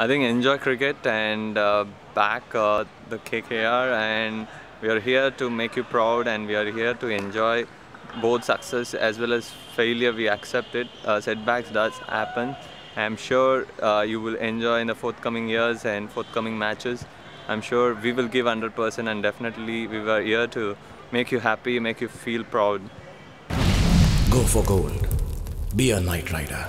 I think enjoy cricket and uh, back uh, the KKR and we are here to make you proud and we are here to enjoy both success as well as failure we accept it uh, setbacks does happen i'm sure uh, you will enjoy in the forthcoming years and forthcoming matches i'm sure we will give 100% and definitely we were here to make you happy make you feel proud Go for gold. Be a Knight Rider.